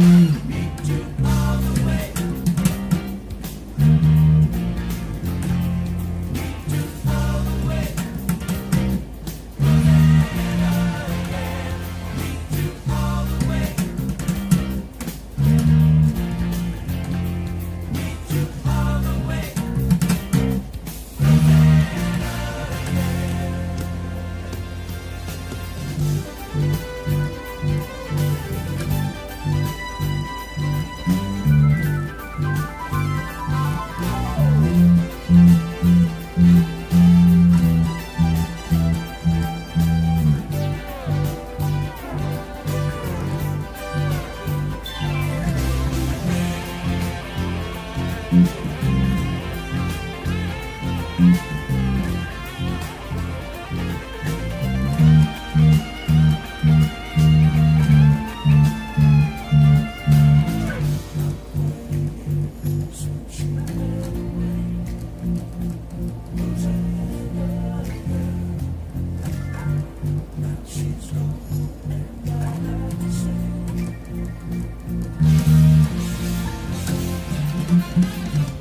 Mm. Mm-hmm.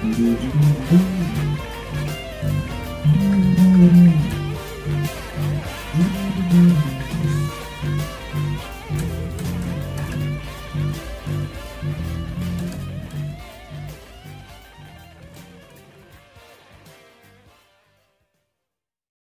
Mm-hmm.